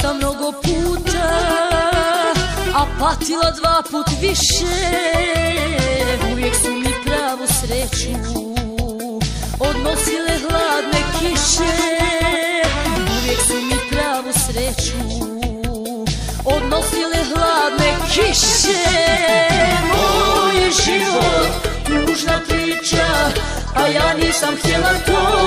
sam mnogo puta A patila dva put više. Uvijek su mi pravu sreću Odnosile hladne kiše. Uvijek su mi pravu sreću Odnosile hladne kiše. Moj život, tužna priča A ja nisam htjela to.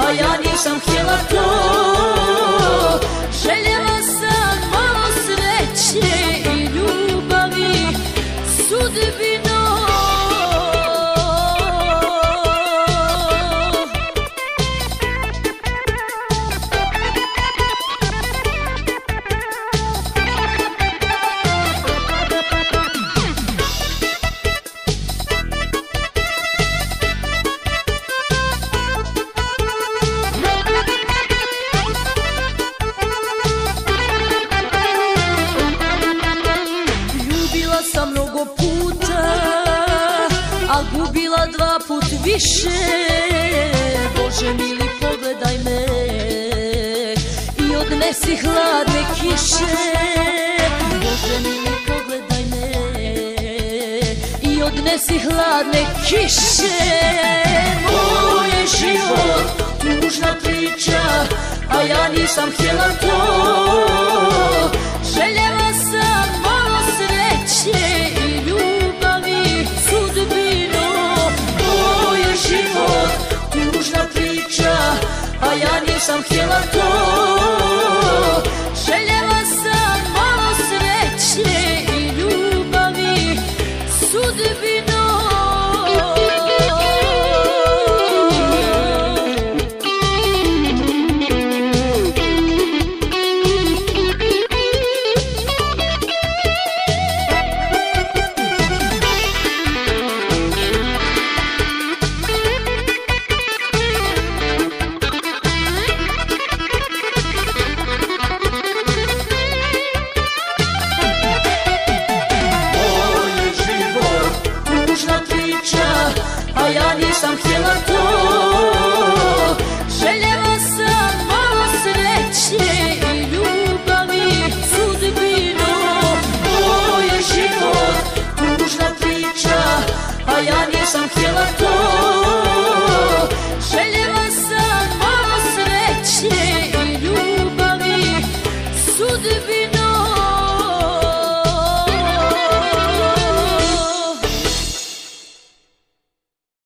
A ja nisam htjela to. Željela a gubila dva put više. Bože mili pogledaj me. I odnesi hladne kiše. Bože mili pogledaj me. I odnesi hladne kiše. Moj je život tužna priča, a ja nisam htjela to. Željela a ja nisam